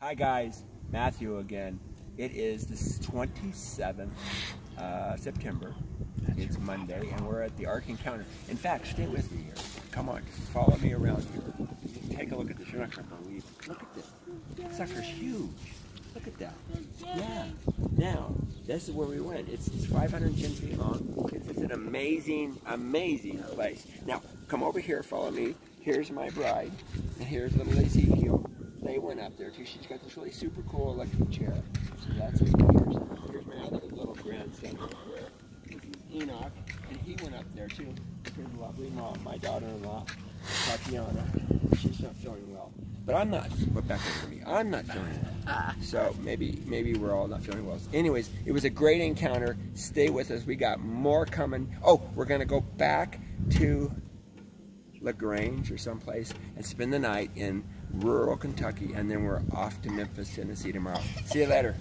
Hi guys, Matthew again. It is the 27th uh, September. It's Monday, and we're at the Ark Encounter. In fact, stay with me here. Come on, follow me around here. Take a look at this. You're not going to believe. it. Look at this. Sucker's huge. Look at that. Yeah. Now, this is where we went. It's, it's 510 feet long. It's, it's an amazing, amazing place. Now, come over here. Follow me. Here's my bride, and here's little Ezekiel they went up there too. She's got this really super cool electric chair. So that's it. Here's, here's my other little grandson Enoch, and he went up there too. His lovely mom, my daughter-in-law, Tatiana. She's not feeling well. But I'm not, back to me. I'm not feeling well. So maybe maybe we're all not feeling well. Anyways, it was a great encounter. Stay with us. We got more coming. Oh, we're gonna go back to LaGrange or someplace and spend the night in rural Kentucky, and then we're off to Memphis, Tennessee tomorrow. See you later.